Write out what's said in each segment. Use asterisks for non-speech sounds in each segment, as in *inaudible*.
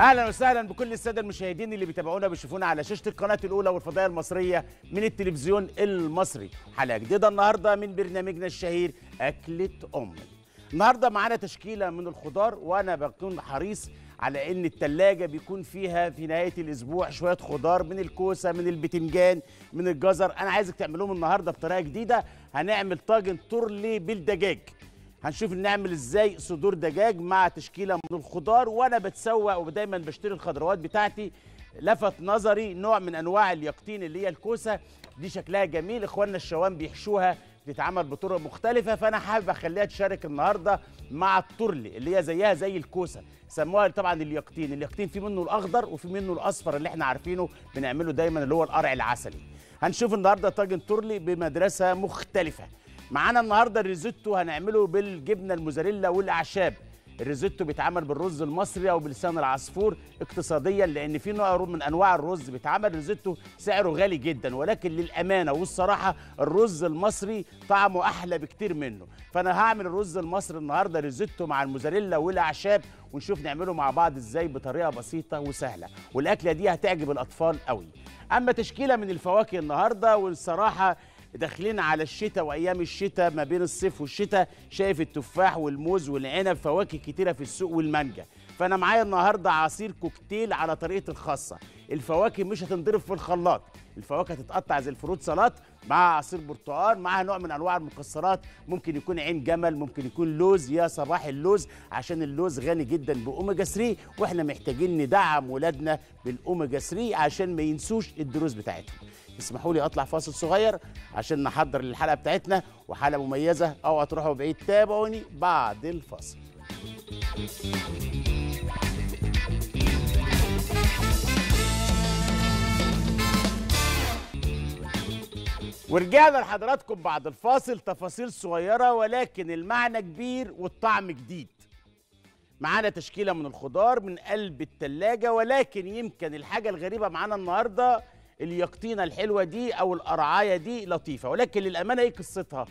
أهلا وسهلا بكل السادة المشاهدين اللي بيتابعونا بيشوفونا على شاشة القناة الأولى والفضائية المصرية من التلفزيون المصري. حلقة جديدة النهارده من برنامجنا الشهير أكلة امي النهارده معانا تشكيلة من الخضار وأنا بكون حريص على إن التلاجة بيكون فيها في نهاية الأسبوع شوية خضار من الكوسة من البتنجان من الجزر. أنا عايزك تعملوهم النهارده بطريقة جديدة. هنعمل طاجن تورلي بالدجاج. هنشوف نعمل إزاي صدور دجاج مع تشكيلة من الخضار وأنا بتسوق ودايما بشتري الخضروات بتاعتي. لفت نظري نوع من أنواع اليقطين اللي هي الكوسة. دي شكلها جميل إخواننا الشوام بيحشوها بتتعمل بطرق مختلفة فأنا حابب أخليها تشارك النهاردة مع التورلي اللي هي زيها زي الكوسة. سموها طبعا اليقطين اليقطين في منه الأخضر وفي منه الأصفر اللي إحنا عارفينه بنعمله دايما اللي هو القرع العسلي. هنشوف النهاردة طاجن تورلي بمدرسة مختلفة. معانا النهارده الريزوتو هنعمله بالجبنه الموزاريلا والأعشاب. الريزوتو بيتعمل بالرز المصري أو بلسان العصفور اقتصاديا لأن في نوع من أنواع الرز بيتعمل. ريزوتو سعره غالي جدا ولكن للأمانة والصراحة الرز المصري طعمه أحلى بكتير منه. فأنا هعمل الرز المصري النهارده ريزوتو مع الموزاريلا والأعشاب ونشوف نعمله مع بعض إزاي بطريقة بسيطة وسهلة. والأكلة دي هتعجب الأطفال قوي. أما تشكيلة من الفواكه النهارده والصراحة داخلين على الشتاء وأيام الشتاء ما بين الصيف والشتاء شايف التفاح والموز والعنب فواكه كتيرة في السوق والمانجا. فأنا معايا النهارده عصير كوكتيل على طريقه الخاصة. الفواكه مش هتنضرب في الخلاط. الفواكه تتقطع زي الفروت سلطات مع عصير برتقال مع نوع من أنواع المكسرات. ممكن يكون عين جمل ممكن يكون لوز. يا صباح اللوز عشان اللوز غني جدا بأوميجا 3 وإحنا محتاجين ندعم ولادنا بالأوميجا 3 عشان ما ينسوش الدروس بتاعتهم. اسمحوا لي اطلع فاصل صغير عشان نحضر للحلقه بتاعتنا. وحلقة مميزة اوعى تروحوا بعيد تابعوني بعد الفاصل. ورجعنا لحضراتكم بعد الفاصل. تفاصيل صغيرة ولكن المعنى كبير والطعم جديد. معانا تشكيلة من الخضار من قلب التلاجة ولكن يمكن الحاجة الغريبة معانا النهارده اليقطينه الحلوة دي أو القرعاية دي لطيفة ولكن للأمانة إيه قصتها.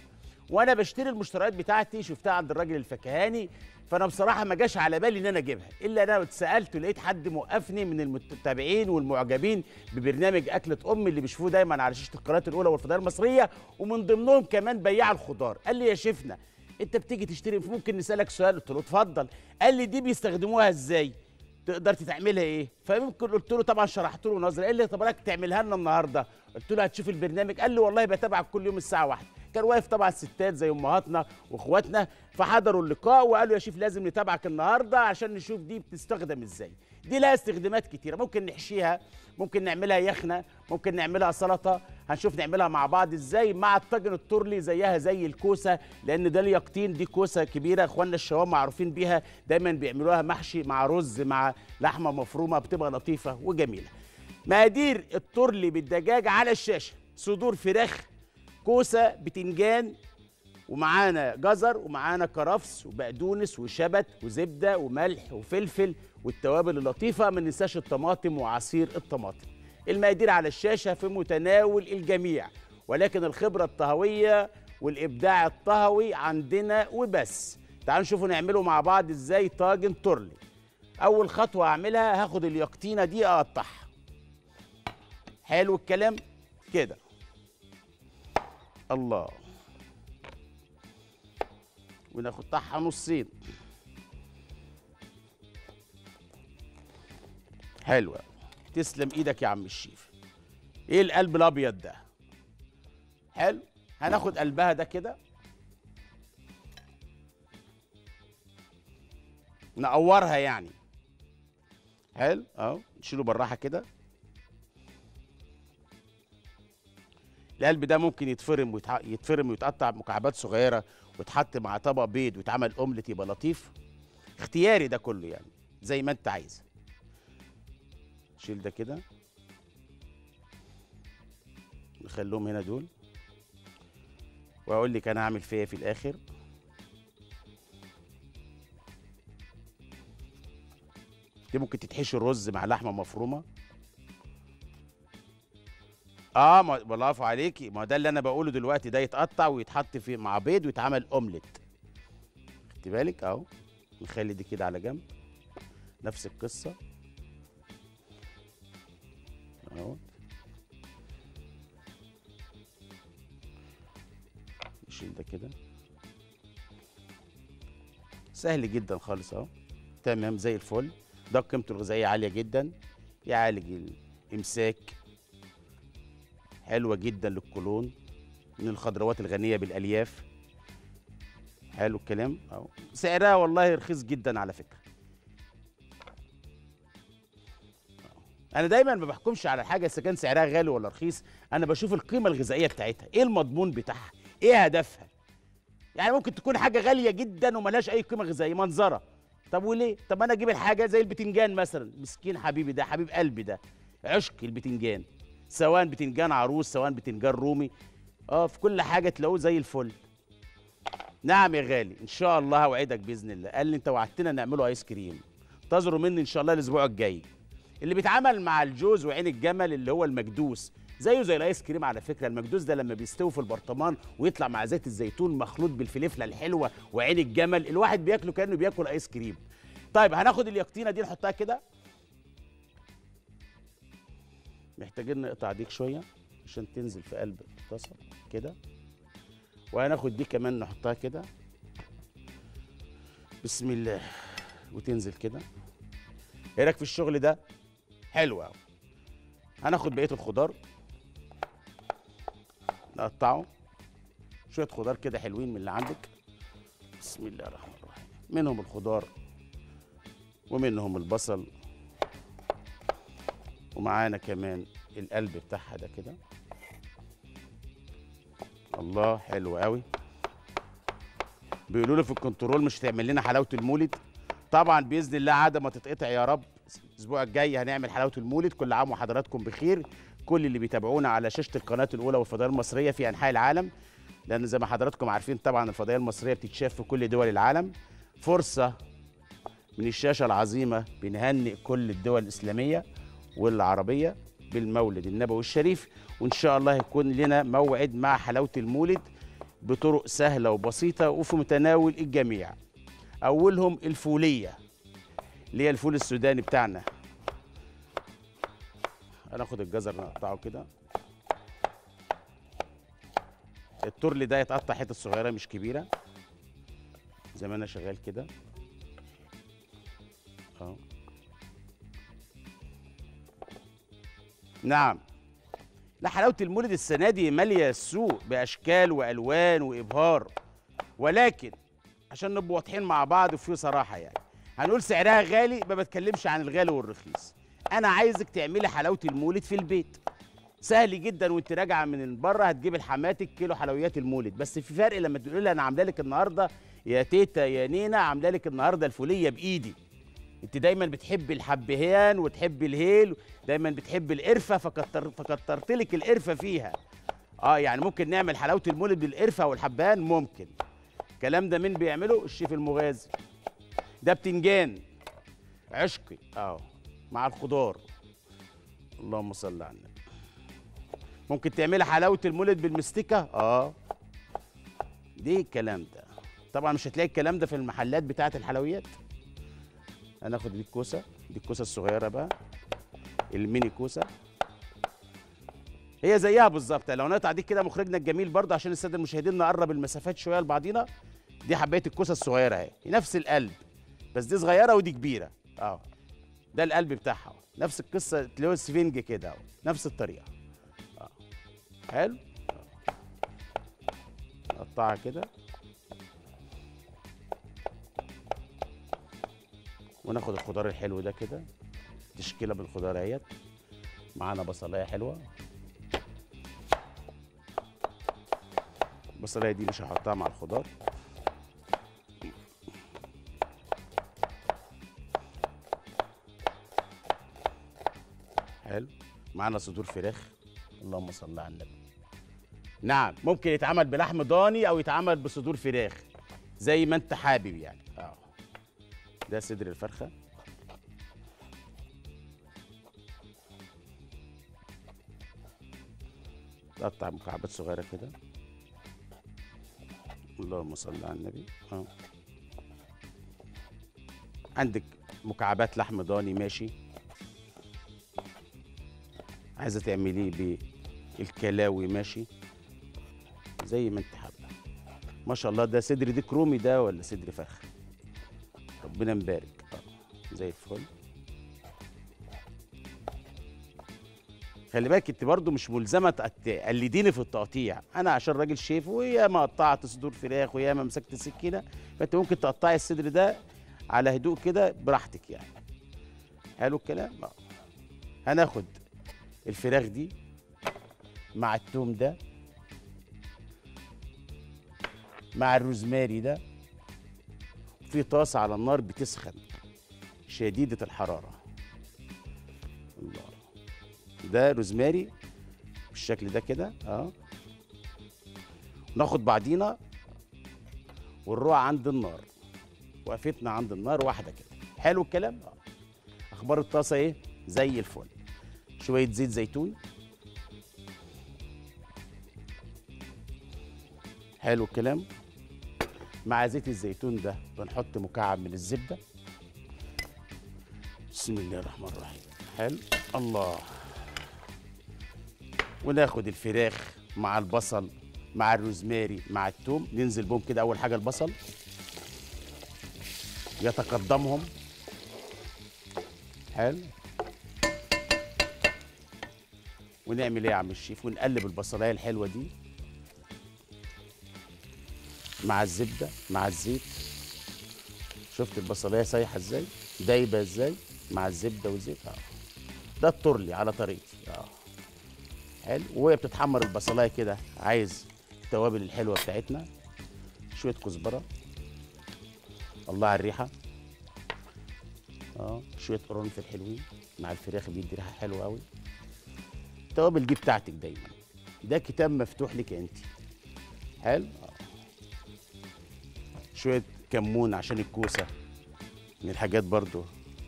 وأنا بشتري المشتريات بتاعتي شفتها عند الراجل الفكهاني فأنا بصراحة ما جاش على بالي إن أنا أجيبها إلا أنا اتسألت ولقيت حد موقفني من المتابعين والمعجبين ببرنامج أكلة أم اللي بيشوفوه دايما على شاشة القناة الأولى والفضائية المصرية ومن ضمنهم كمان بياع الخضار. قال لي يا شيفنا أنت بتيجي تشتري ممكن نسألك سؤال؟ قلت له اتفضل. قال لي دي بيستخدموها إزاي؟ تقدر تعملها إيه؟ فممكن قلت له طبعا شرحت له نظري قال لي طب رايك تعملها لنا النهارده؟ قلت له هتشوف البرنامج. قال لي والله بتابعك كل يوم الساعة واحدة. كان واقف طبعا ستات زي أمهاتنا وإخواتنا فحضروا اللقاء وقالوا يا شيف لازم نتابعك النهارده عشان نشوف دي بتستخدم إزاي. دي لها استخدامات كتيرة. ممكن نحشيها ممكن نعملها يخنة ممكن نعملها سلطة. هنشوف نعملها مع بعض إزاي مع الطاجن التورلي زيها زي الكوسة لأن ده اليقطين دي كوسة كبيرة إخواننا الشوام معروفين بيها. دايما بيعملوها محشي مع رز مع لحمة مفرومة بتبقى لطيفة وجميلة. مقادير التورلي بالدجاج على الشاشة. صدور فراخ كوسة بتنجان ومعانا جزر ومعانا كرفس وبقدونس وشبت وزبدة وملح وفلفل والتوابل اللطيفة ما ننساش الطماطم وعصير الطماطم. المقادير على الشاشة في متناول الجميع ولكن الخبرة الطهوية والإبداع الطهوي عندنا وبس. تعالوا نشوفوا نعمله مع بعض إزاي طاجن تورلي. أول خطوة أعملها هاخد اليقطينة دي أقطعها. حلو الكلام؟ كده. الله. ونقطعها نصين. حلوة. تسلم إيدك يا عم الشيف. إيه القلب الأبيض ده؟ حلو. هناخد قلبها ده كده. نقورها يعني. حلو. أهو نشيله بالراحة كده. القلب ده ممكن يتفرم ويتح... يتفرم ويتقطع مكعبات صغيرة ويتحط مع طبق بيض ويتعمل أومليت يبقى لطيف. اختياري ده كله يعني زي ما أنت عايز. شيل ده كده. نخليهم هنا دول. وأقول لك أنا هعمل فيها في الآخر. دي ممكن تتحشي الرز مع لحمة مفرومة. آه ما برافو عليكي. ما ده اللي أنا بقوله دلوقتي ده يتقطع ويتحط في مع بيض ويتعمل أومليت. خدي بالك؟ أهو. نخلي دي كده على جنب. نفس القصة. أهو. نشيل ده كده؟ سهل جدا خالص أهو. تمام زي الفل. ده قيمته الغذائية عالية جدا. يعالج الإمساك. حلوة جدا للقولون من الخضروات الغنية بالألياف. حلو الكلام. أهو. سعرها والله رخيص جدا على فكرة. أنا دايما ما بحكمش على الحاجة إذا كان سعرها غالي ولا رخيص أنا بشوف القيمة الغذائية بتاعتها إيه المضمون بتاعها؟ إيه هدفها؟ يعني ممكن تكون حاجة غالية جدا وملهاش أي قيمة غذائية منظرة. طب وليه؟ طب أنا أجيب الحاجة زي البتنجان مثلا. مسكين حبيبي ده حبيب قلبي ده. عشق البتنجان. سواء بتنجان عروس سواء بتنجان رومي. آه في كل حاجة تلاقوه زي الفل. نعم يا غالي إن شاء الله هوعدك بإذن الله. قال لي أنت وعدتنا نعمله آيس كريم. انتظروا مني إن شاء الله الأسبوع الجاي. اللي بيتعمل مع الجوز وعين الجمل اللي هو المكدوس. زيه زي الآيس كريم على فكرة. المكدوس ده لما بيستوي في البرطمان ويطلع مع زيت الزيتون مخلوط بالفلفلة الحلوة وعين الجمل الواحد بياكله كأنه بياكل آيس كريم. طيب هناخد اليقطينة دي نحطها كده. محتاجين نقطع ديك شوية عشان تنزل في قلب الطاسة كده. وهناخد دي كمان نحطها كده. بسم الله. وتنزل كده. إيه رأيك في الشغل ده؟ حلو قوي هناخد بقية الخضار. نقطعه. شوية خضار كده حلوين من اللي عندك. بسم الله الرحمن الرحيم. منهم الخضار ومنهم البصل. ومعانا كمان القلب بتاعها ده كده. الله حلو قوي. بيقولوا في الكنترول مش هتعمل لنا حلاوة المولد. طبعا بإذن الله عاده ما تتقطع يا رب. الأسبوع الجاي هنعمل حلاوة المولد. كل عام وحضراتكم بخير. كل اللي بيتابعونا على شاشة القناة الأولى والفضائية المصرية في أنحاء العالم. لأن زي ما حضراتكم عارفين طبعا الفضائية المصرية بتتشاف في كل دول العالم. فرصة من الشاشة العظيمة بنهنئ كل الدول الإسلامية والعربية بالمولد النبوي الشريف. وإن شاء الله يكون لنا موعد مع حلاوة المولد بطرق سهلة وبسيطة وفي متناول الجميع. أولهم الفولية. اللي هي الفول السوداني بتاعنا. هناخد الجزر نقطعه كده. الترل ده يتقطع حتت صغيرة مش كبيرة. زي ما أنا شغال كده. آه نعم. لا حلاوة المولد السنة دي مالية السوق بأشكال وألوان وإبهار. ولكن عشان نبقى واضحين مع بعض وفي صراحة يعني. هنقول سعرها غالي ما بتكلمش عن الغالي والرخيص. أنا عايزك تعملي حلاوة المولد في البيت. سهل جدا وأنت راجعة من بره هتجيب لحماتك كيلو حلويات المولد. بس في فرق لما تقولي لها أنا عاملة لك النهارده يا تيتا يا نينا عاملة لك النهارده الفولية بإيدي. أنت دايما بتحبي الحبهان وتحبي الهيل دايما بتحبي القرفة فكتر فكترت لك القرفة فيها. آه يعني ممكن نعمل حلاوة المولد بالقرفة والحبهان ممكن. الكلام ده مين بيعمله؟ الشيف المغازي. ده بتنجان. عشقي. آه. مع الخضار. اللهم صل على النبي. ممكن تعملي حلاوة المولد بالمستكة؟ آه. دي الكلام ده. طبعا مش هتلاقي الكلام ده في المحلات بتاعة الحلويات. هناخد دي الكوسة. دي الكوسة الصغيرة بقى. الميني كوسة. هي زيها بالظبط. لو نقطع دي كده مخرجنا الجميل برضه عشان السادة المشاهدين نقرب المسافات شوية لبعضينا. دي حباية الكوسة الصغيرة أهي. نفس القلب. بس دي صغيرة ودي كبيرة. آه ده القلب بتاعها نفس القصة تلاقيه السفنج كده أهو. نفس الطريقة. حلو. نقطعها كده. وناخد الخضار الحلو ده كده. تشكيلة بالخضار أهيت. معانا بصلاية حلوة. البصلايه دي مش هحطها مع الخضار. معانا صدور فراخ. اللهم صل على النبي. نعم ممكن يتعمل بلحم ضاني أو يتعمل بصدور فراخ زي ما أنت حابب يعني. آه. ده صدر الفرخة. تقطع مكعبات صغيرة كده. اللهم صل على النبي. آه. عندك مكعبات لحم ضاني ماشي. عايزة تعمليه بالكلاوي ماشي؟ زي ما انت حابة. ما شاء الله ده صدر ديك رومي ده ولا صدر فرخ ربنا مبارك. آه، زي الفل. خلي بالك انت برضو مش ملزمة تق- تقلديني في التقطيع. أنا عشان راجل شيف وياما قطعت صدور فراخ وياما مسكت السكينة فأنت ممكن تقطعي الصدر ده على هدوء كده براحتك يعني. حلو الكلام؟ آه. هناخد الفراخ دي مع التوم ده مع الروزماري ده في طاسه على النار بتسخن شديدة الحرارة. الله. ده روزماري بالشكل ده كده آه. ناخد بعضينا ونروح عند النار. وقفتنا عند النار واحدة كده. حلو الكلام؟ آه. أخبار الطاسة إيه؟ زي الفل. شوية زيت زيتون. حلو الكلام. مع زيت الزيتون ده بنحط مكعب من الزبدة. بسم الله الرحمن الرحيم. حلو. الله. وناخد الفراخ مع البصل مع الروزماري مع التوم. ننزل بهم كده أول حاجة البصل. يتقدمهم. حلو. ونعمل إيه يا عم الشيف؟ ونقلب البصلاية الحلوة دي مع الزبدة مع الزيت. شفت البصلاية سايحة إزاي؟ دايبة إزاي؟ مع الزبدة والزيت. آه. ده الترلي على طريقتي. آه. حلو. وهي بتتحمر البصلاية كده عايز التوابل الحلوة بتاعتنا. شوية كزبرة. الله على الريحة. آه. شوية قرنفل حلوين. مع الفراخ بيدي ريحة حلوة قوي التوابل دي بتاعتك دايما. ده كتاب مفتوح لك انت. حلو. شوية كمون عشان الكوسة. من الحاجات برضو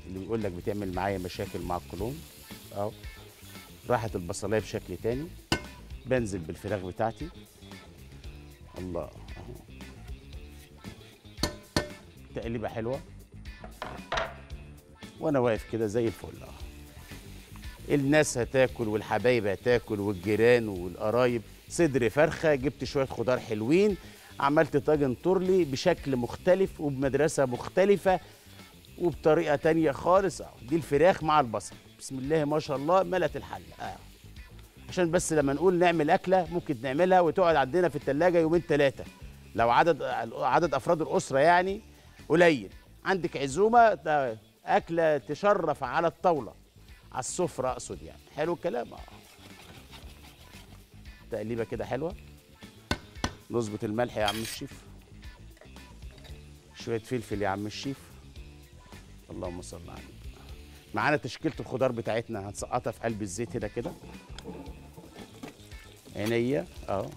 اللي بيقول لك بتعمل معايا مشاكل مع القولون أهو. راحت البصلاية بشكل تاني. بنزل بالفراخ بتاعتي. الله. تقليبة حلوة. وأنا واقف كده زي الفل. اهو الناس هتاكل والحبايب هتاكل والجيران والقرايب. صدر فرخة جبت شوية خضار حلوين عملت طاجن تورلي بشكل مختلف وبمدرسة مختلفة وبطريقة تانية خالص. دي الفراخ مع البصل. بسم الله ما شاء الله ملت الحله آه. عشان بس لما نقول نعمل أكلة ممكن نعملها وتقعد عندنا في الثلاجه يومين ثلاثة لو عدد عدد أفراد الأسرة يعني قليل. عندك عزومة ده أكلة تشرف على الطاولة. على السفرة اقصد يعني حلو الكلام. آه. تقليبة كده حلوة. نظبط الملح يا عم الشيف. شوية فلفل يا عم الشيف. اللهم صل على النبي. معانا تشكيلة الخضار بتاعتنا. هنسقطها في قلب الزيت هنا كده. عينيا. آه.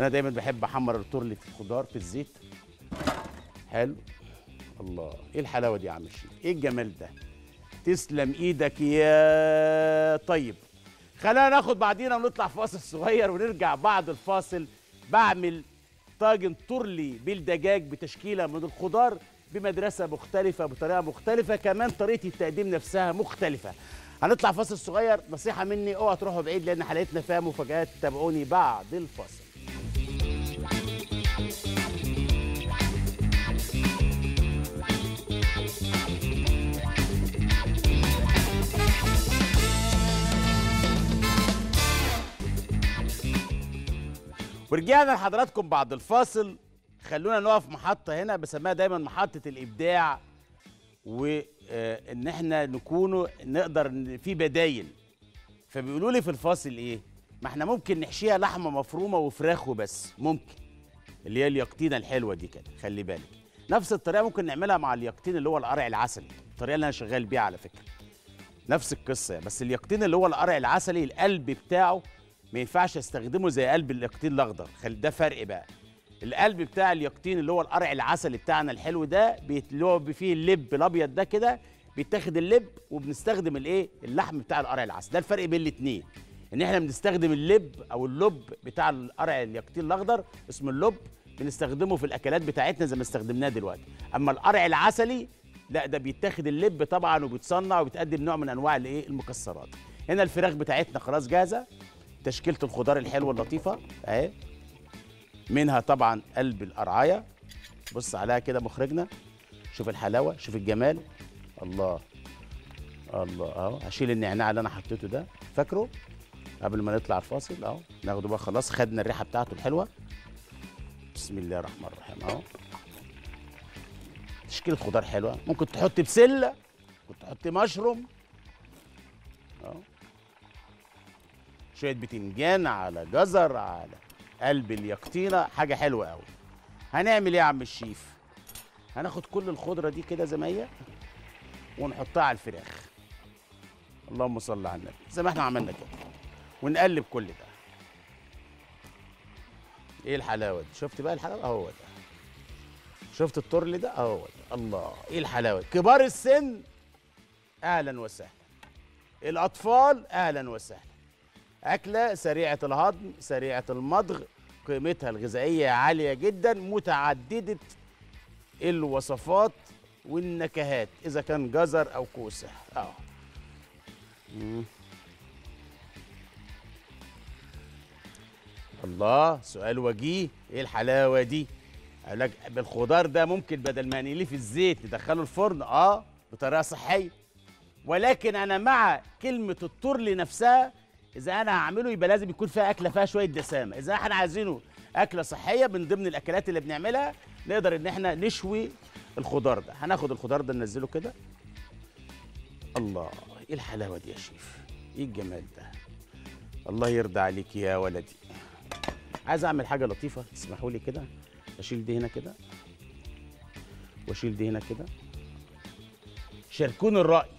أنا دايما بحب أحمر التورلي في الخضار في الزيت. حلو. الله. إيه الحلاوة دي يا عم الشيف إيه الجمال ده؟ تسلم إيدك يا طيب. خلينا ناخد بعدينا ونطلع فاصل صغير ونرجع بعد الفاصل. بعمل طاجن تورلي بالدجاج بتشكيلة من الخضار بمدرسة مختلفة بطريقة مختلفة. كمان طريقة التقديم نفسها مختلفة. هنطلع فاصل صغير. نصيحة مني اوعى تروحوا بعيد لأن حلقتنا فيها مفاجآت. تابعوني بعد الفاصل. ورجعنا لحضراتكم بعد الفاصل. خلونا نقف محطة هنا بسميها دايما محطة الإبداع وإن إحنا نكونوا نقدر في بدايل. فبيقولوا لي في الفاصل إيه؟ ما إحنا ممكن نحشيها لحمة مفرومة وفراخ وبس ممكن. اللي هي اليقطينة الحلوة دي كده خلي بالك. نفس الطريقة ممكن نعملها مع اليقطين اللي هو القرع العسلي. الطريقة اللي أنا شغال بيها على فكرة. نفس القصة بس اليقطين اللي هو القرع العسلي القلب بتاعه ما ينفعش أستخدمه زي قلب اليقطين الأخضر. ده فرق بقى. القلب بتاع اليقطين اللي هو القرع العسلي بتاعنا الحلو ده بيتلعب فيه اللب الأبيض ده كده بيتاخد اللب وبنستخدم الإيه؟ اللحم بتاع القرع العسلي. ده الفرق بين الاثنين إن إحنا بنستخدم اللب أو اللب بتاع القرع اليقطين الأخضر اسمه اللب بنستخدمه في الأكلات بتاعتنا زي ما استخدمناه دلوقتي. أما القرع العسلي لا ده بيتاخد اللب طبعا وبيتصنع وبيتقدم نوع من أنواع الإيه؟ المكسرات. هنا الفراخ بتاعتنا خلاص جاهزة. تشكيلة الخضار الحلوة اللطيفة أهي. منها طبعا قلب القرعاية. بص عليها كده مخرجنا. شوف الحلاوة شوف الجمال. الله الله أهو. هشيل النعناع اللي أنا حطيته ده. فاكره؟ قبل ما نطلع الفاصل أهو. ناخده بقى خلاص. خدنا الريحة بتاعته الحلوة. بسم الله الرحمن الرحيم. أهو. تشكيلة خضار حلوة. ممكن تحط بسلة ممكن تحط مشروم. أهو. شوية بتنجان على جزر على قلب اليقطينة. حاجة حلوة قوي هنعمل إيه يا عم الشيف؟ هناخد كل الخضرة دي كده زي ما هي ونحطها على الفراخ. اللهم صل على النبي. زي ما إحنا عملنا كده. ونقلب كل ده. إيه الحلاوة دي؟ شفت بقى الحلاوة؟ اهو ده شفت الترل ده؟ اهو ده الله. إيه الحلاوة كبار السن؟ أهلا وسهلا. الأطفال؟ أهلا وسهلا. أكلة سريعة الهضم سريعة المضغ قيمتها الغذائية عالية جدا متعددة الوصفات والنكهات إذا كان جزر أو كوسة. آه الله سؤال وجيه إيه الحلاوة دي؟ قال لك بالخضار ده ممكن بدل ما نقليه في الزيت ندخله الفرن آه بطريقة صحية. ولكن أنا مع كلمة الترل نفسها إذا أنا هعمله يبقى لازم يكون فيها أكلة فيها شوية دسامة. إذا إحنا عايزينه أكلة صحية من ضمن الأكلات اللي بنعملها نقدر إن إحنا نشوي الخضار ده. هناخد الخضار ده ننزله كده. الله إيه الحلاوة دي يا شيف؟ إيه الجمال ده؟ الله يرضى عليك يا ولدي. عايز اعمل حاجة لطيفة تسمحوا لي كده. أشيل دي هنا كده. وأشيل دي هنا كده. شاركوني الرأي.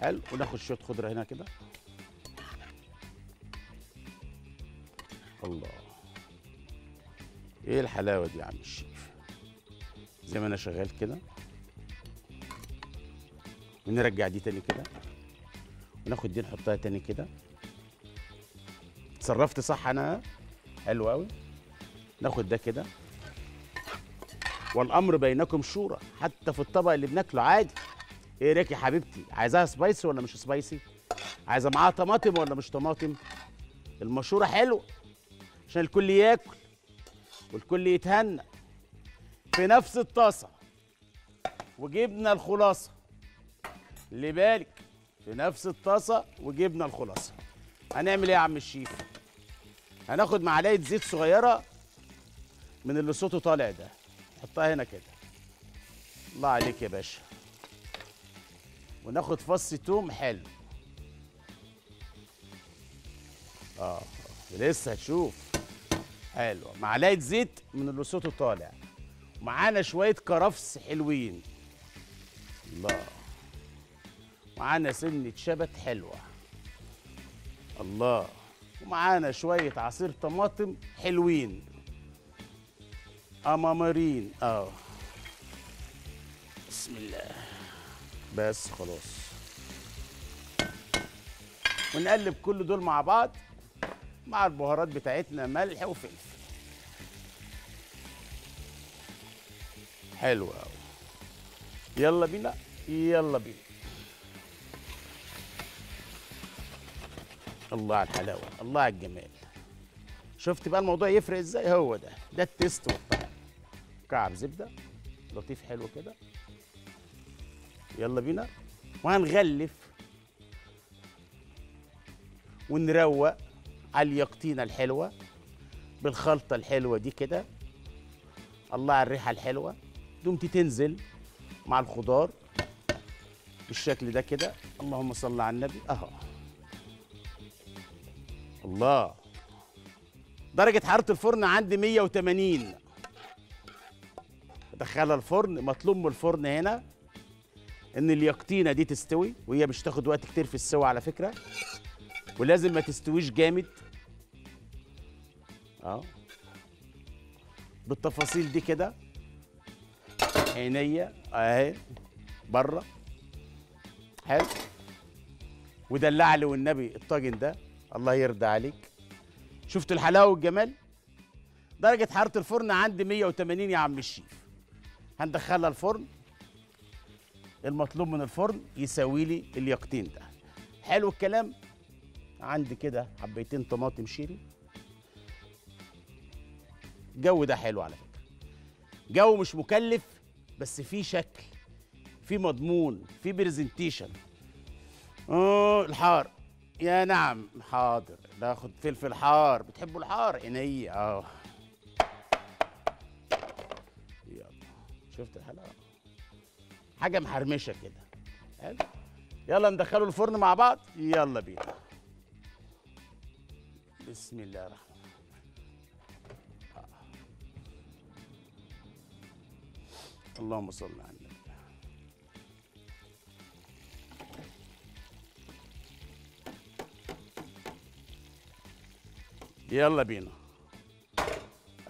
حلو. وناخد شوية خضرة هنا كده. الله. إيه الحلاوة دي يا عم الشيف؟ زي ما أنا شغال كده. ونرجع دي تاني كده. وناخد دي نحطها تاني كده. اتصرفت صح أنا. حلو قوي. ناخد ده كده. والامر بينكم شورى حتى في الطبق اللي بناكله عادي. إيه رايك يا حبيبتي؟ عايزاها سبايسي ولا مش سبايسي؟ عايزة معاها طماطم ولا مش طماطم؟ المشورة حلوة عشان الكل ياكل والكل يتهنى. في نفس الطاسة. وجبنا الخلاصة. اللي بالك في نفس الطاسة وجبنا الخلاصة. هنعمل إيه يا عم الشيف؟ هناخد معلقة زيت صغيرة من اللي صوته طالع ده. نحطها هنا كده. الله عليك يا باشا. وناخد فص توم حلو. آه لسه هتشوف. حلو. معلقة زيت من اللي صوته طالع. معانا شوية كرفس حلوين. الله. معانا سنة شبت حلوة. الله. ومعانا شوية عصير طماطم حلوين. امامرين آه. بسم الله. بس خلاص. ونقلب كل دول مع بعض مع البهارات بتاعتنا ملح وفلفل. حلو قوي يلا بينا يلا بينا. الله على الحلاوة الله على الجمال. شفت بقى الموضوع يفرق إزاي؟ هو ده ده التيست والطعم. كعب زبدة لطيف حلو كده. يلا بينا. وهنغلف. ونروق على اليقطينه الحلوة بالخلطة الحلوة دي كده. الله على الريحة الحلوة. دمتي تنزل مع الخضار بالشكل ده كده. اللهم صل على النبي. أهو. الله. درجة حرارة الفرن عندي 180 ادخلها الفرن مطلوب من الفرن هنا إن اليقطينة دي تستوي وهي مش تاخد وقت كتير في السوا على فكرة ولازم ما تستويش جامد. آه بالتفاصيل دي كده. عينيا أهي بره. حلو. ودلع لي والنبي الطاجن ده. الله يرضى عليك. شفت الحلاوة والجمال؟ درجة حرارة الفرن عندي 180 يا عم الشيف. هندخلها الفرن المطلوب من الفرن يساوي لي اليقطين ده. حلو الكلام؟ عندي كده حبيتين طماطم شيري. الجو ده حلو على فكرة. جو مش مكلف بس فيه شكل فيه مضمون فيه presentation آه الحار. يا نعم حاضر. ناخد فلفل حار. بتحبوا الحار؟ عينيا. آه. يلا. شفت الحلقة حاجة محرمشة كده. حلو. يلا ندخله الفرن مع بعض. يلا بينا. بسم الله الرحمن الرحيم. اللهم صل على يلا بينا.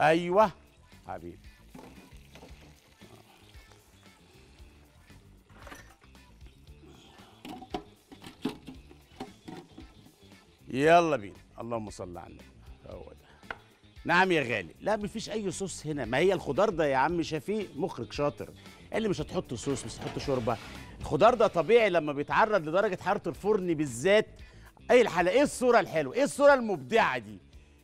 أيوه. حبيبي. يلا بينا. اللهم صل على النبي. هو ده. نعم يا غالي. لا مفيش أي صوص هنا. ما هي الخضار ده يا عم شفيق مخرج شاطر. قال لي مش هتحط صوص مش هتحط شوربة. الخضار ده طبيعي لما بيتعرض لدرجة حرارة الفرن بالذات. اي الحلقة إيه الصورة الحلوة؟ إيه الصورة المبدعة دي؟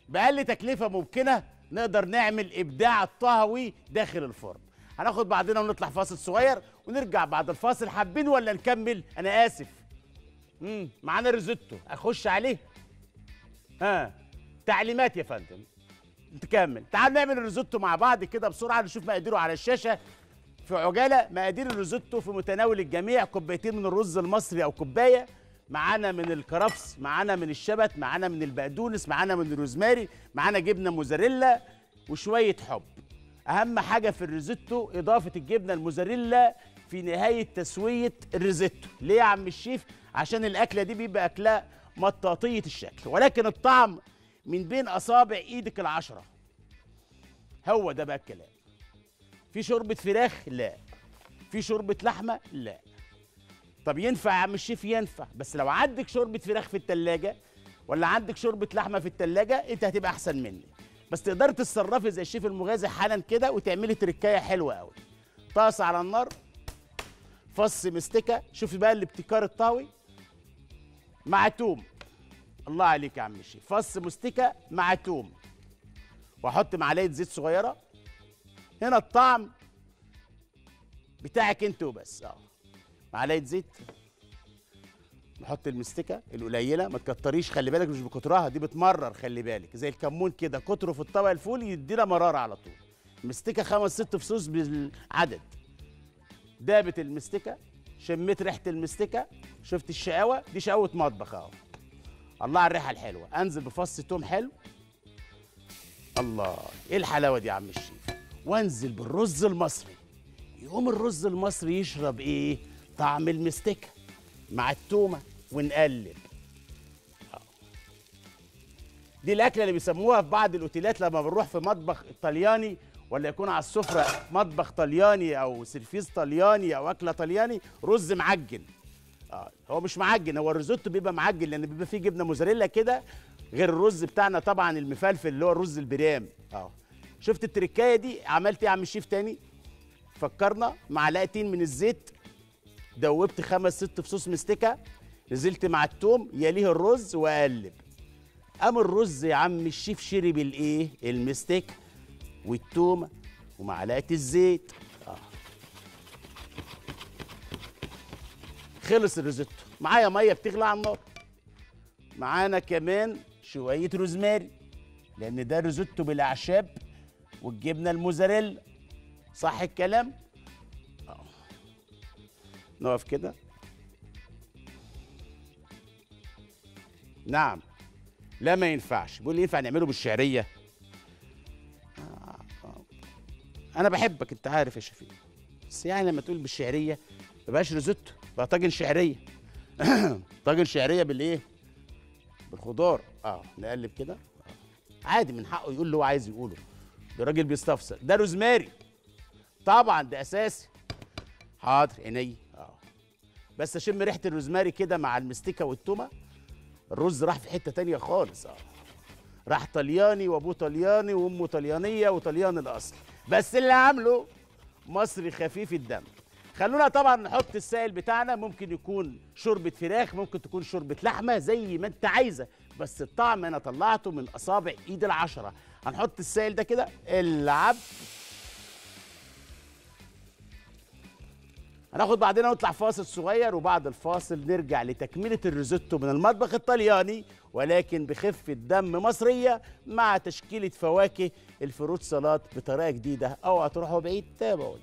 بأقل تكلفة ممكنة نقدر نعمل إبداع الطهوي داخل الفرن. هناخد بعضنا ونطلع فاصل صغير ونرجع بعد الفاصل. حابين ولا نكمل؟ أنا آسف. امم معانا ريزوتو أخش عليه. ها تعليمات يا فندم. تكمل تعال نعمل الريزوتو مع بعض كده بسرعة نشوف مقاديره على الشاشة. في عجالة مقادير الريزوتو في متناول الجميع كوبايتين من الرز المصري أو كوباية. معانا من الكرفس معانا من الشبت معانا من البقدونس معانا من الروزماري معانا جبنة موزاريلا وشوية حب. أهم حاجة في الريزوتو إضافة الجبنة الموزاريلا في نهاية تسوية الريزوتو ليه يا عم الشيف؟ عشان الأكلة دي بيبقى أكلها مطاطية الشكل. ولكن الطعم من بين أصابع إيدك العشرة. هو ده بقى الكلام. في شوربة فراخ؟ لا. في شوربة لحمة؟ لا. طب ينفع يا عم الشيف؟ ينفع. بس لو عندك شوربة فراخ في التلاجة ولا عندك شوربة لحمة في التلاجة انت هتبقى أحسن مني. بس تقدري تتصرفي زي الشيف المغازي حالا كده وتعملي تركاية حلوة قوي طاسه على النار فص مستكة شوفي بقى الابتكار الطاوي. مع توم. الله عليك يا عم الشيف. فص مستكة مع توم. وأحط معلقة زيت صغيرة. هنا الطعم بتاعك انت وبس. آه. معلقه زيت. نحط المستكة القليلة ما تكتريش خلي بالك مش بكترها دي بتمرر خلي بالك. زي الكمون كده كتره في الطبق الفول يدينا مرارة على طول. المستكه خمس ست فصوص بالعدد. دابت المستكة شميت ريحة المستكة شفت الشقاوة؟ دي شقاوة مطبخ أهو. الله على الريحة الحلوة. أنزل بفص توم حلو. الله إيه الحلاوة دي يا عم الشيف؟ وأنزل بالرز المصري. يقوم الرز المصري يشرب إيه؟ طعم المستكة مع التومة ونقلب. دي الأكلة اللي بيسموها في بعض الأوتيلات لما بنروح في مطبخ إيطالياني ولا يكون على السفرة مطبخ طلياني أو service طلياني أو أكلة طلياني رز معجن. آه هو مش معجن هو الريزوتو بيبقى معجن لأن بيبقى فيه جبنة موزاريلا كده غير الرز بتاعنا طبعا المفلفل اللي هو الرز البريام آه. شفت التركاية دي؟ عملت إيه يا عم الشيف تاني؟ فكرنا معلقتين من الزيت دوبت خمس ست فصوص مستكة نزلت مع التوم يليه الرز وأقلب. قام الرز يا عم الشيف شرب الايه المستكه والتومه ومعلقة الزيت. آه. خلص الريزوتو معايا مية بتغلي على النار. معانا كمان شوية روزماري لأن ده ريزوتو بالأعشاب والجبنة الموزاريلا. صح الكلام. نقف كده. نعم. لا ما ينفعش. بيقول لي ينفع نعمله بالشعرية؟ آه، آه. أنا بحبك أنت عارف يا شفيق. بس يعني لما تقول بالشعرية ما بقاش ريزوتو بقى طاجن شعرية. *coughs* طاجن شعرية بالإيه؟ بالخضار. آه نقلب كده. عادي من حقه يقول اللي هو عايز يقوله. ده راجل بيستفسر. ده روزماري. طبعا ده أساسي. حاضر عيني بس اشم ريحة الروزماري كده مع المستكه والتومة. الرز راح في حتة تانية خالص آه. راح طلياني وأبوه طلياني وأمه طليانية وطليان الأصل. بس اللي عامله مصري خفيف الدم. خلونا طبعا نحط السائل بتاعنا. ممكن يكون شوربة فراخ ممكن تكون شوربة لحمة زي ما أنت عايزة. بس الطعم أنا طلعته من أصابع إيد العشرة. هنحط السائل ده كده. العب. هناخد بعدين نطلع فاصل صغير وبعد الفاصل نرجع لتكملة الريزوتو من المطبخ الطلياني ولكن بخفة دم مصرية مع تشكيلة فواكه الفروت سلطات بطريقة جديدة. أوعى تروحوا بعيد تابعوني.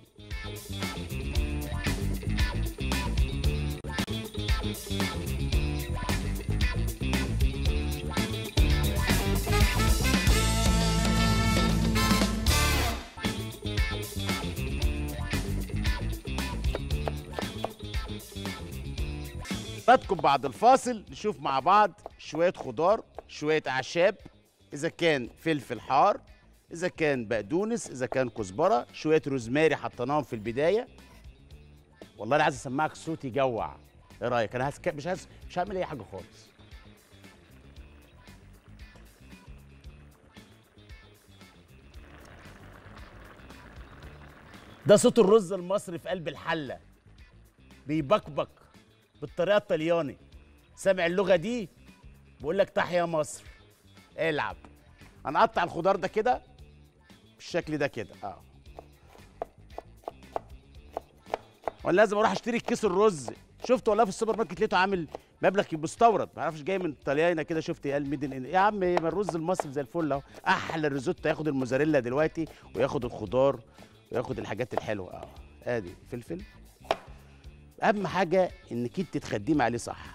بدكم بعد الفاصل نشوف مع بعض شوية خضار شوية أعشاب إذا كان فلفل حار إذا كان بقدونس إذا كان كزبرة شوية روزماري حطيناهم في البداية. والله أنا عايز أسمعك صوت يجوع. إيه رأيك؟ أنا هسك... مش هس... مش هعمل أي حاجة خالص. ده صوت الرز المصري في قلب الحلة. بيبكبك. بالطريقة الطلياني. سامع اللغة دي؟ بقول لك تحيا مصر. العب. هنقطع الخضار ده كده؟ بالشكل ده كده. آه. ولا لازم أروح اشتري كيس الرز. شفت والله في السوبر ماركت لقيته عامل مبلغ مستورد. ما أعرفش جاي من طليانة كده شفت قال made in يا عم ما الرز المصري زي الفل اهو. أحلى الريزوتو ياخد الموزاريلا دلوقتي وياخد الخضار وياخد الحاجات الحلوة. آه. ادي فلفل. أهم حاجة إنك أنت تخدمي عليه صح.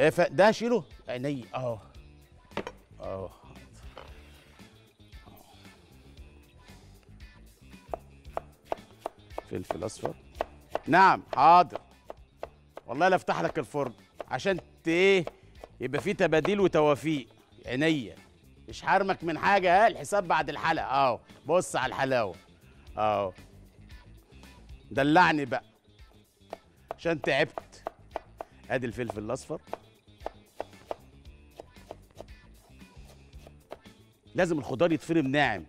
إيه فده شيله عيني. آه آه فلفل أصفر. نعم حاضر. والله لا أفتح لك الفرن عشان إيه يبقى في تباديل وتوافيق. عينيا مش حارمك من حاجة ها؟ الحساب بعد الحلقة. أهو. بص على الحلاوة. أهو. دلعني بقى. عشان تعبت. ادي الفلفل الأصفر. لازم الخضار يتفرم ناعم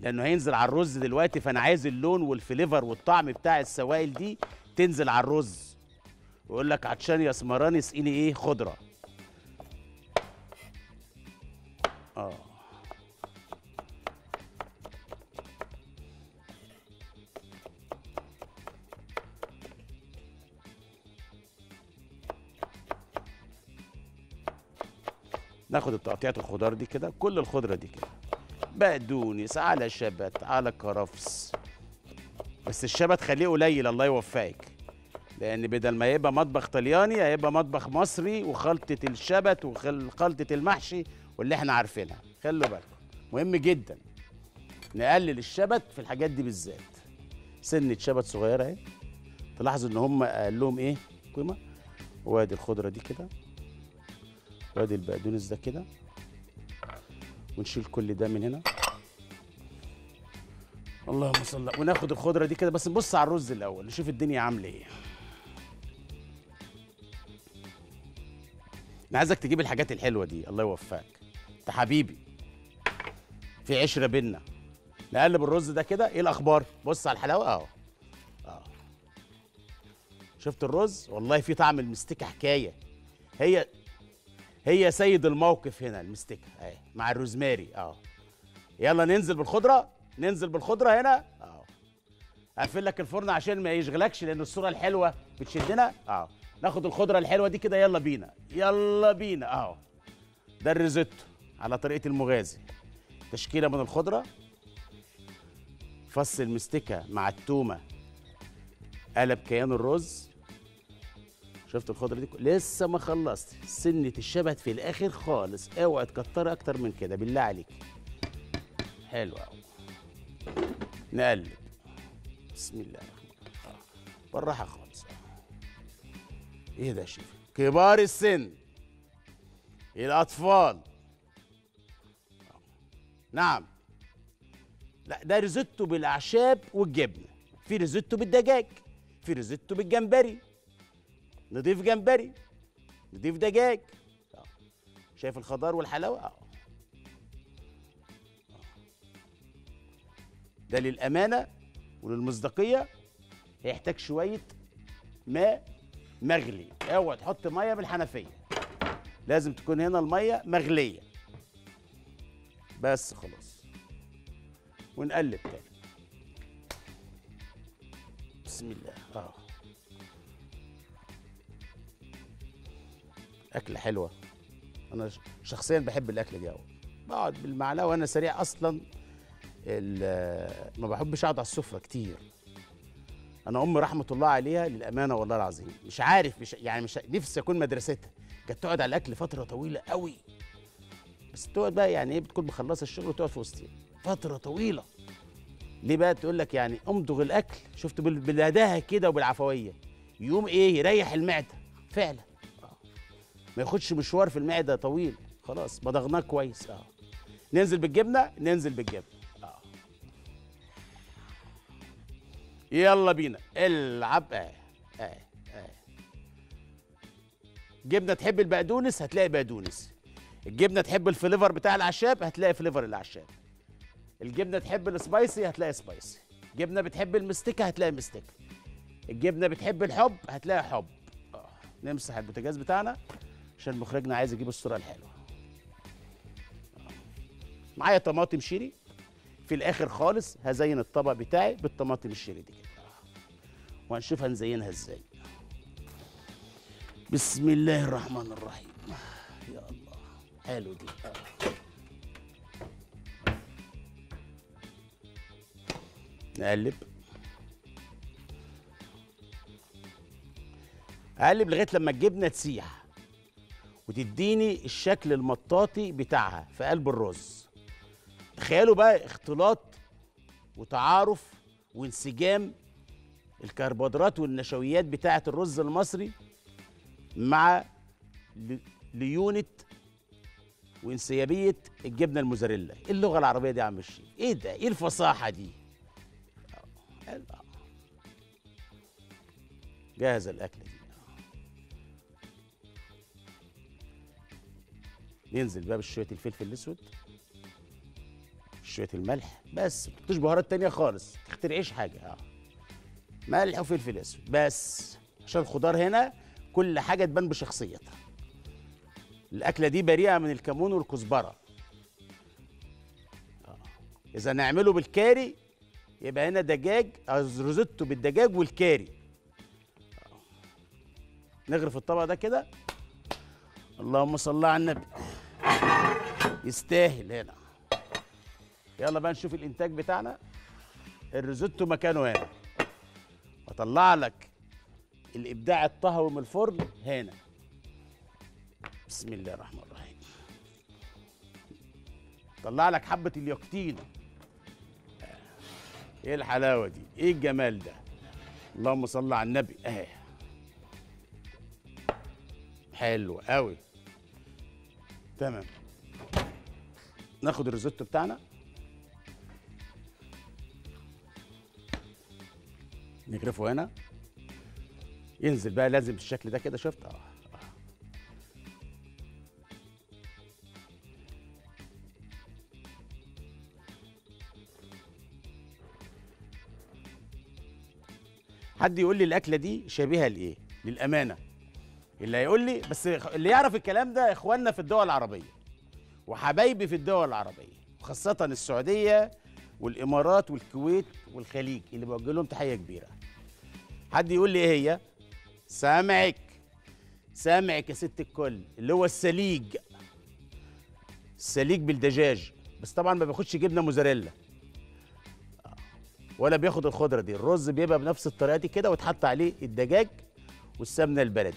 لأنه هينزل على الرز دلوقتي فأنا عايز اللون والفليفر والطعم بتاع السوائل دي تنزل على الرز. ويقول لك عطشان يا اسمراني اسقيني إيه؟ خضرة. آه. ناخد التقطيعات الخضار دي كده كل الخضرة دي كده. بقدونس على شبت على كرفس. بس الشبت خليه قليل الله يوفقك. لأن بدل ما يبقى مطبخ طلياني هيبقى مطبخ مصري وخلطة الشبت وخلطه المحشي واللي إحنا عارفينها. خلوا بالكم. مهم جدا. نقلل الشبت في الحاجات دي بالذات. سنة شبت صغيرة أهي. تلاحظوا إن هم قال لهم إيه؟ قيمه وادي الخضرة دي كده. وادي البقدونس ده كده. ونشيل كل ده من هنا. اللهم صل وناخد الخضرة دي كده. بس نبص على الرز الأول. نشوف الدنيا عاملة إيه. أنا عايزك تجيب الحاجات الحلوة دي. الله يوفقك. انت حبيبي. في عشرة بينا. نقلب الرز ده كده. إيه الأخبار؟ بص على الحلاوة أهو. آه شفت الرز؟ والله في طعم المستكة حكاية. هي هي سيد الموقف هنا المستكه أهي مع الروزماري. آه. يلا ننزل بالخضرة ننزل بالخضرة هنا. آه. أقفل لك الفرن عشان ما يشغلكش لأن الصورة الحلوة بتشدنا. آه. ناخد الخضرة الحلوة دي كده يلا بينا. يلا بينا. آه. ده الريزوتو على طريقة المغازي. تشكيلة من الخضرة. فص المستكه مع التومة. قلب كيان الرز. شفت الخضرة دي لسه ما خلصت. سنة الشبت في الآخر خالص. اوعى تكتري أكتر من كده. بالله عليك. حلو قوي نقلب. بسم الله الرحمن الرحيم. بالراحة خالص. إيه ده يا شيف؟ كبار السن. الأطفال. نعم. لا ده ريزوتو بالأعشاب والجبنة. في ريزوتو بالدجاج. في ريزوتو بالجمبري. نضيف جمبري نضيف دجاج. شايف الخضار والحلاوة؟ آه. ده للأمانة وللمصداقية هيحتاج شوية ماء مغلي. اوعى تحط مية بالحنفية. لازم تكون هنا المية مغلية. بس خلاص. ونقلب تاني. بسم الله. أكلة حلوة. أنا شخصيا بحب الاكله دي قوي بقعد بالمعلقة وأنا سريع أصلا ما بحبش أقعد على السفرة كتير. أنا أمي رحمة الله عليها للأمانة والله العظيم. مش عارف مش يعني مش نفسي أكون مدرستها. كانت تقعد على الأكل فترة طويلة قوي. بس تقعد بقى يعني إيه بتكون مخلصة الشغل وتقعد في وسطي. فترة طويلة. ليه بقى تقول لك يعني أمضغ الأكل؟ شفت بال- بالهداها كده وبالعفوية. يقوم إيه يريح المعدة. فعلا. ما ياخدش مشوار في المعدة طويل. خلاص مضغناه كويس. آه. ننزل بالجبنة؟ ننزل بالجبنة. آه. يلا بينا. العب. آه. آه. آه. جبنة تحب البقدونس؟ هتلاقي بقدونس. الجبنة تحب ال flavor بتاع الأعشاب؟ هتلاقي flavor الأعشاب. الجبنة تحب ال spicy؟ هتلاقي spicy. جبنة بتحب المستكة؟ هتلاقي مستكة. الجبنة بتحب الحب؟ هتلاقي حب. آه. نمسح البوتاجاز بتاعنا. عشان مخرجنا عايز يجيب الصورة الحلوة. معايا طماطم شيري في الآخر خالص هزين الطبق بتاعي بالطماطم الشيري دي كده. وهنشوف هنزينها إزاي بسم الله الرحمن الرحيم يا الله حلو دي. نقلب أقلب لغاية لما الجبنة تسيح وتديني الشكل المطاطي بتاعها في قلب الرز. تخيلوا بقى اختلاط وتعارف وانسجام الكربوهيدرات والنشويات بتاعة الرز المصري مع ل- ليونة وانسيابية الجبنة الموزاريلا. إيه اللغة العربية دي يا عم الشيخ؟ إيه ده؟ إيه الفصاحة دي. جاهزة الأكلة دي. ننزل بقى بشويه الفلفل الأسود شوية الملح بس ما تحطوش بهارات تانية خالص ما تخترعيش حاجة آه. ملح وفلفل أسود بس عشان الخضار هنا كل حاجة تبان بشخصيتها. الأكلة دي بريئه من الكمون والكزبرة. آه. إذا نعمله بالكاري يبقى هنا دجاج ريزوتو بالدجاج والكاري. آه. نغرف الطبق ده كده. اللهم صل على النبي. يستاهل هنا. يلا بقى نشوف الإنتاج بتاعنا. الريزوتو مكانه هنا. واطلع لك الإبداع الطهوي من الفرن هنا. بسم الله الرحمن الرحيم. طلع لك حبة اليقطين. إيه الحلاوة دي؟ إيه الجمال ده؟ اللهم صل على النبي. أهي. حلو قوي تمام. ناخد الريزوتو بتاعنا. نجرفه هنا. ينزل بقى لازم بالشكل ده كده شفت؟ آه آه. حد يقول لي الأكلة دي شبيهة لإيه؟ للأمانة. اللي هيقول لي بس اللي يعرف الكلام ده إخواننا في الدول العربية. وحبايبي في الدول العربية وخاصه السعودية والإمارات والكويت والخليج اللي بوجه لهم تحية كبيرة. حد يقول لي إيه هي؟ سامعك. سامعك يا ست الكل اللي هو السليج. السليج بالدجاج بس طبعا ما بياخدش جبنة موزاريلا. ولا بياخد الخضرة دي الرز بيبقى بنفس الطريقة دي كده وتحط عليه الدجاج والسمنة البلدي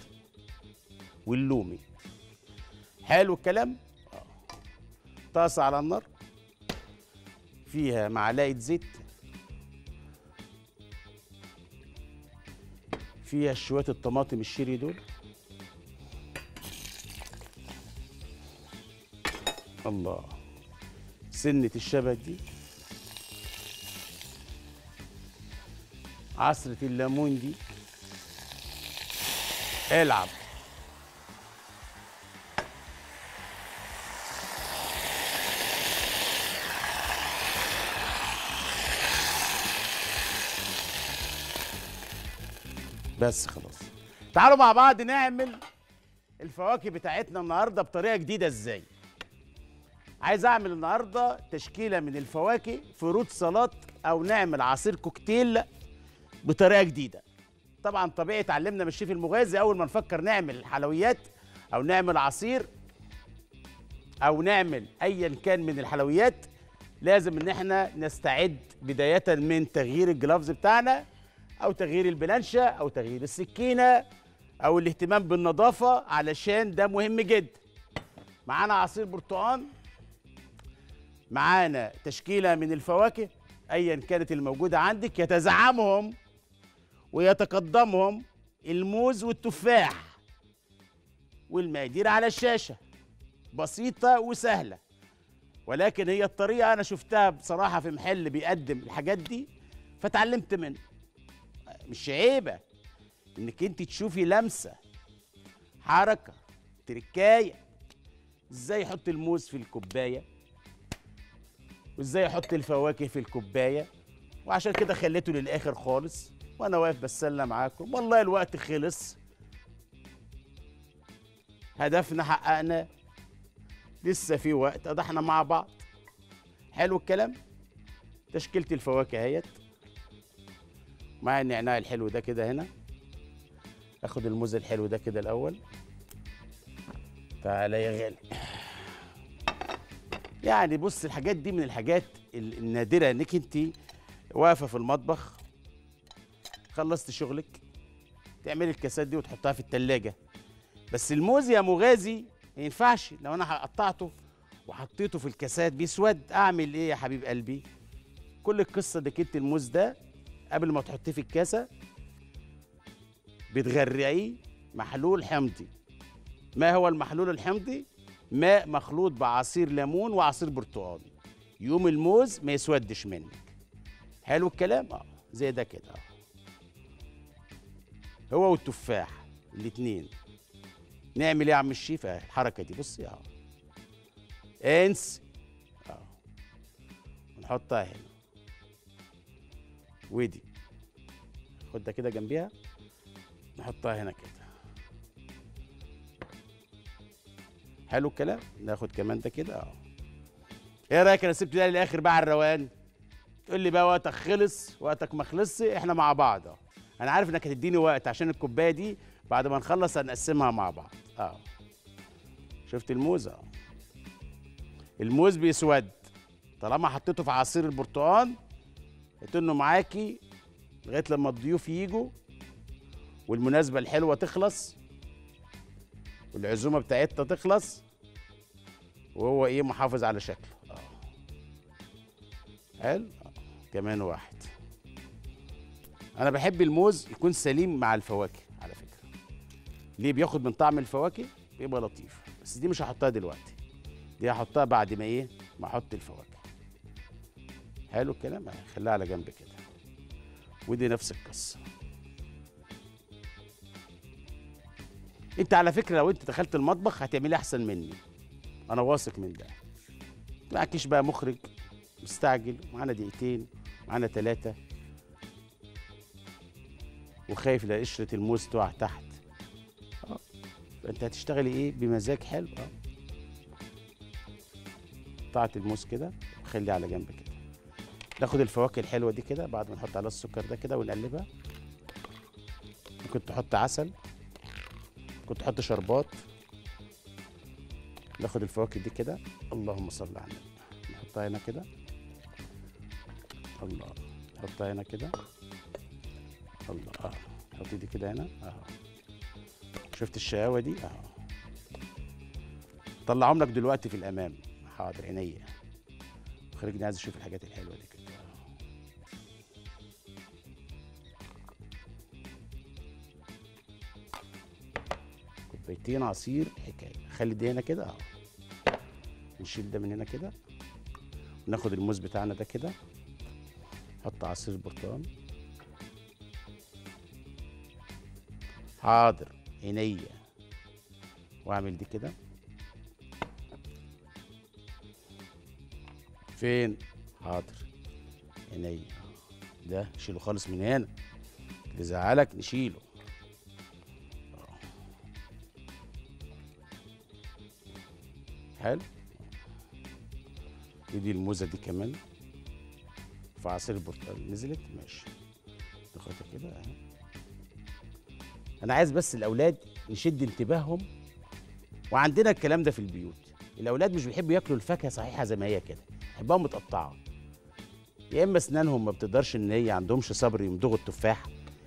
واللومي. حلو الكلام؟ طاسة على النار فيها معلقة زيت فيها شوية الطماطم الشيري دول. الله سنة الشبت دي. عصرة الليمون دي. العب. بس خلاص. تعالوا مع بعض نعمل الفواكه بتاعتنا النهارده بطريقة جديدة إزاي؟ عايز أعمل النهارده تشكيلة من الفواكه فروت سلطات أو نعمل عصير كوكتيل بطريقة جديدة. طبعا طبيعي اتعلمنا من الشيف المغازي أول ما نفكر نعمل حلويات أو نعمل عصير أو نعمل ايا كان من الحلويات لازم إن إحنا نستعد بداية من تغيير الجلافز بتاعنا. أو تغيير البلانشة أو تغيير السكينة أو الاهتمام بالنظافة علشان ده مهم جدا. معانا عصير برتقال معانا تشكيلة من الفواكه؟ ايا كانت الموجودة عندك يتزعمهم ويتقدمهم الموز والتفاح والمقادير على الشاشة. بسيطة وسهلة. ولكن هي الطريقة أنا شفتها بصراحة في محل بيقدم الحاجات دي فتعلمت منه. مش عيبة إنك أنت تشوفي لمسة حركة تركاية. إزاي يحط الموز في الكوباية؟ وإزاي يحط الفواكه في الكوباية؟ وعشان كده خليته للآخر خالص. وأنا واقف بتسلى معاكم. والله الوقت خلص. هدفنا حققناه لسه في وقت. ده إحنا مع بعض. حلو الكلام؟ تشكيلة الفواكه أهيت. مع النعناع الحلو ده كده هنا. آخد الموز الحلو ده كده الأول. تعالى يا غالي. يعني بص الحاجات دي من الحاجات ال- النادرة إنك أنت واقفة في المطبخ خلصت شغلك تعملي الكاسات دي وتحطها في التلاجة. بس الموز يا مغازي ما ينفعش. لو أنا قطعته وحطيته في الكاسات بيسود أعمل إيه يا حبيب قلبي؟ كل القصة إنك أنت الموز ده قبل ما تحطيه في الكاسة بتغرقيه محلول حمضي. ما هو المحلول الحمضي؟ ماء مخلوط بعصير ليمون وعصير برتقال. يوم الموز ما يسودش منك. حلو الكلام؟ آه زي ده كده. آه هو والتفاح الاتنين. نعمل إيه يا عم الشيف؟ اهي الحركة دي. بصي اهو انس اهو نحطها هنا. ودي. خد ده كده جنبيها نحطها هنا كده. حلو الكلام. ناخد كمان ده كده اهو إيه رأيك أنا سبت ده للاخر بقى على الروقان؟ تقول لي بقى وقتك خلص وقتك ما خلصش إحنا مع بعض أهو. أنا عارف إنك هتديني وقت عشان الكوباية دي بعد ما نخلص هنقسمها مع بعض. آه. شفت الموز آه الموز بيسود. طالما حطيته في عصير البرتقال انه معاكي لغاية لما الضيوف يجوا والمناسبة الحلوة تخلص والعزومة بتاعتنا تخلص وهو إيه محافظ على شكله. آه. حلو. كمان واحد. أنا بحب الموز يكون سليم مع الفواكه على فكرة. ليه بياخد من طعم الفواكه؟ بيبقى لطيف. بس دي مش هحطها دلوقتي. دي هحطها بعد ما إيه؟ ما أحط الفواكه. حلو الكلام خليها على جنب كده. ودي نفس القصة. انت على فكرة لو انت دخلت المطبخ هتعملي أحسن مني. أنا واثق من ده. معكيش بقى مخرج مستعجل معانا دقيقتين معانا ثلاثة وخايف لا قشرة الموز تقع تحت. آه. فأنت هتشتغلي إيه؟ بمزاج حلو. آه. قطعت الموز كده وخليه على جنب كده. ناخد الفواكه الحلوة دي كده بعد ما نحط عليها السكر ده كده ونقلبها. ممكن تحط عسل. ممكن تحط شربات. ناخد الفواكه دي كده. اللهم صل على النبي. نحطها هنا كده. الله. نحطها هنا كده. الله. آه حطي دي كده هنا. أهو. شفت الشقاوة دي؟ أهو. طلعهم لك دلوقتي في الأمام. حاضر. عينيا. خرجني عايز أشوف الحاجات الحلوة دي كده. كوبايتين عصير حكاية. خلي دي هنا كده نشيل ده من هنا كده. ناخد الموز بتاعنا ده كده. نحط عصير برتقال. حاضر. عينيا. واعمل دي كده. فين؟ حاضر. عينيا. ده شيله خالص من هنا. اللي زعلك نشيله. حلو دي الموزة دي كمان. في عصير البرتقال نزلت. ماشي. ناخدها كده أهي. أنا عايز بس الأولاد نشد انتباههم. وعندنا الكلام ده في البيوت. الأولاد مش بيحبوا ياكلوا الفاكهة صحيحة زي ما هي كده. يحبوها متقطعة. يا إما أسنانهم ما بتقدرش إن هي عندهمش صبر يمضغوا التفاح.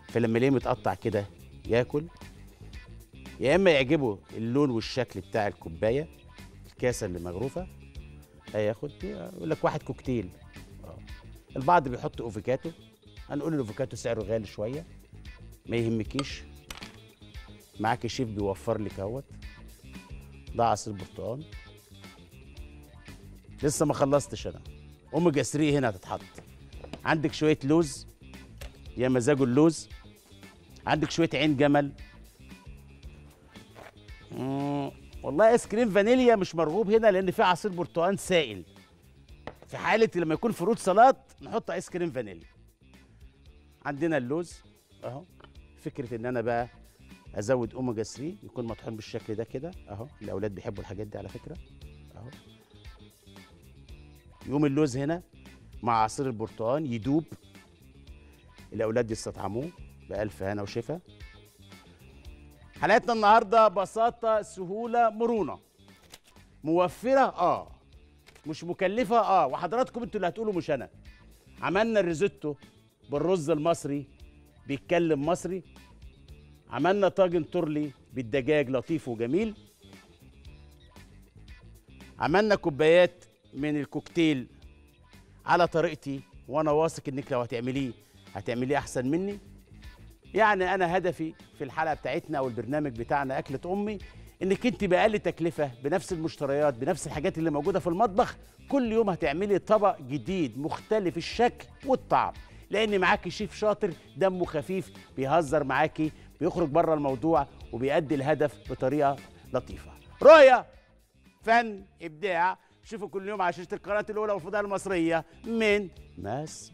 فلما ليه متقطع كده ياكل. يا إما يعجبه اللون والشكل بتاع الكوباية. الكاسه اللي مغروفة. هياخد يقول لك واحد كوكتيل. البعض بيحط افوكادو هنقول الافوكادو سعره غالي شوية. ما يهمكيش. معاك شيف بيوفر لك أهوت. ده عصير برتقال. لسه ما خلصتش أنا. أوميجا 3 هنا هتتحط. عندك شوية لوز. يا مزاجه اللوز. عندك شوية عين جمل. والله ايس كريم فانيليا مش مرغوب هنا لأن في عصير برتقال سائل. في حالة لما يكون fruit salad نحط ايس كريم فانيليا عندنا اللوز أهو. فكرة إن أنا بقى أزود اوميجا 3 يكون مطحون بالشكل ده كده أهو. الأولاد بيحبوا الحاجات دي على فكرة. أهو. يقوم اللوز هنا مع عصير البرتقال يدوب. الأولاد يستطعموه بألف هنا وشفا. حلقتنا النهارده بساطه سهولة مرونة. موفرة؟ آه. مش مكلفة؟ آه. وحضراتكم أنتوا اللي هتقولوا مش أنا. عملنا الريزوتو بالرز المصري بيتكلم مصري. عملنا طاجن تورلي بالدجاج لطيف وجميل. عملنا كوبايات من الكوكتيل على طريقتي وأنا واثق إنك لو هتعمليه هتعمليه أحسن مني. يعني أنا هدفي في الحلقة بتاعتنا أو البرنامج بتاعنا أكلة أمي إنك أنت بأقل تكلفة بنفس المشتريات بنفس الحاجات اللي موجودة في المطبخ كل يوم هتعملي طبق جديد مختلف الشكل والطعم. لأن معاكي شيف شاطر دمه خفيف بيهزر معاكي بيخرج بره الموضوع وبيأدي الهدف بطريقة لطيفة. رؤيه فن إبداع شوفوا كل يوم على شاشة القناة الأولى والفضاء المصرية من ماس